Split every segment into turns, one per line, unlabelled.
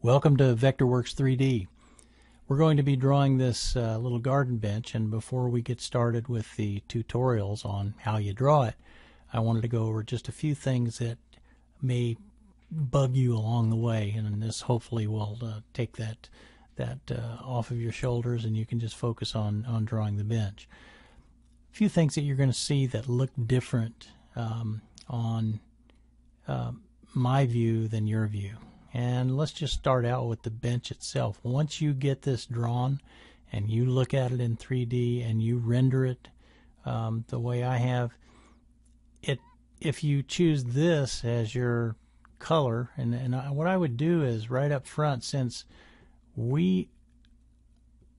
Welcome to Vectorworks 3D. We're going to be drawing this uh, little garden bench and before we get started with the tutorials on how you draw it, I wanted to go over just a few things that may bug you along the way and this hopefully will uh, take that that uh, off of your shoulders and you can just focus on, on drawing the bench. A few things that you're going to see that look different um, on uh, my view than your view. And let's just start out with the bench itself. Once you get this drawn and you look at it in 3D and you render it um, the way I have, it if you choose this as your color, and, and I, what I would do is right up front, since we,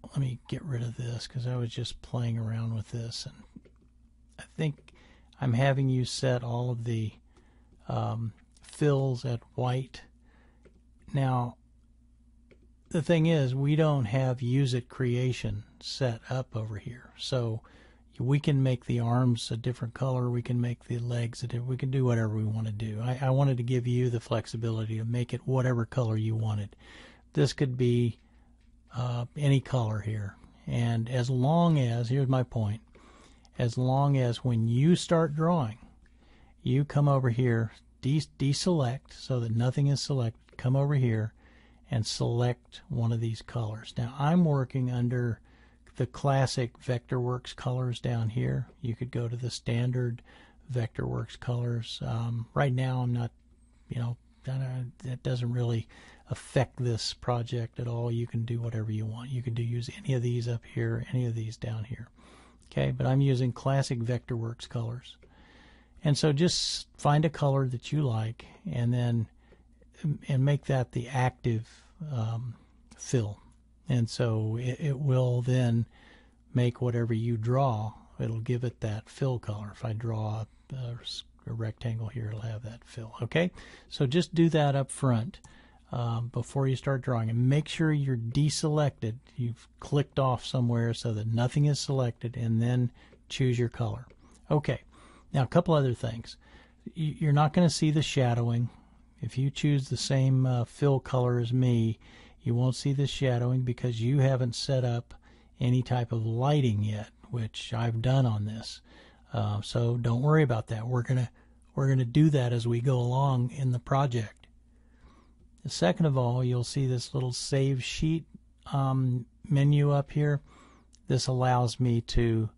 let me get rid of this because I was just playing around with this, and I think I'm having you set all of the um, fills at white now, the thing is, we don't have use it creation set up over here. So we can make the arms a different color. We can make the legs a different. We can do whatever we want to do. I, I wanted to give you the flexibility to make it whatever color you wanted. This could be uh, any color here. And as long as, here's my point, as long as when you start drawing, you come over here, deselect so that nothing is selected come over here and select one of these colors. Now I'm working under the classic Vectorworks colors down here. You could go to the standard Vectorworks colors. Um, right now I'm not, you know, that doesn't really affect this project at all. You can do whatever you want. You can do use any of these up here, any of these down here. Okay, but I'm using classic Vectorworks colors. And so just find a color that you like and then and make that the active um, fill. And so it, it, will then make whatever you draw, it'll give it that fill color. If I draw a, a rectangle here, it'll have that fill. Okay? So just do that up front um, before you start drawing. And make sure you're deselected. You've clicked off somewhere so that nothing is selected, and then choose your color. Okay. Now, a couple other things. You're not going to see the shadowing if you choose the same uh, fill color as me, you won't see the shadowing because you haven't set up any type of lighting yet, which I've done on this. Uh, so don't worry about that. We're gonna we're gonna do that as we go along in the project. Second of all, you'll see this little save sheet um, menu up here. This allows me to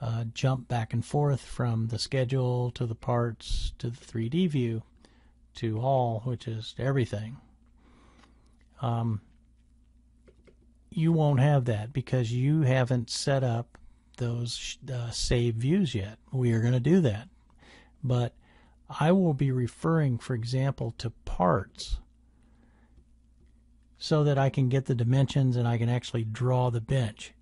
uh, jump back and forth from the schedule to the parts to the 3D view to all, which is everything, um, you won't have that because you haven't set up those uh, save views yet. We are going to do that. But I will be referring, for example, to parts so that I can get the dimensions and I can actually draw the bench.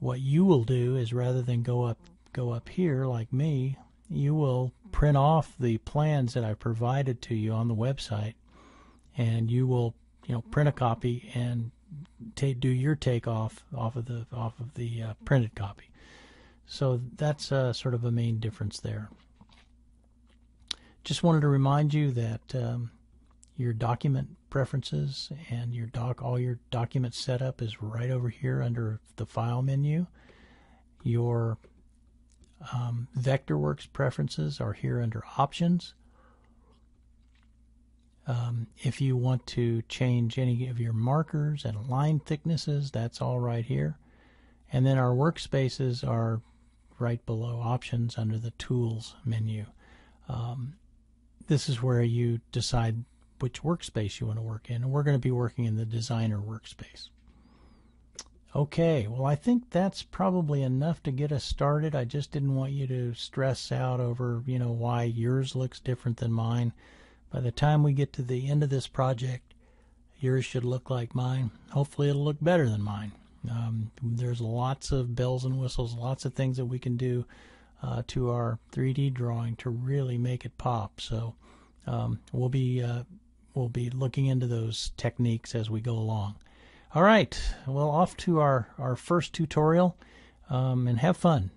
What you will do is rather than go up go up here like me, you will print off the plans that I provided to you on the website, and you will, you know, print a copy and take do your take off off of the off of the uh, printed copy. So that's uh, sort of a main difference there. Just wanted to remind you that um, your document preferences and your doc all your document setup is right over here under the file menu. Your um, Vectorworks preferences are here under options. Um, if you want to change any of your markers and line thicknesses, that's all right here. And then our workspaces are right below options under the tools menu. Um, this is where you decide which workspace you want to work in. And we're going to be working in the designer workspace. Okay, well, I think that's probably enough to get us started. I just didn't want you to stress out over, you know, why yours looks different than mine. By the time we get to the end of this project, yours should look like mine. Hopefully, it'll look better than mine. Um, there's lots of bells and whistles, lots of things that we can do uh, to our 3D drawing to really make it pop. So um, we'll be uh, we'll be looking into those techniques as we go along. All right, well, off to our, our first tutorial um, and have fun.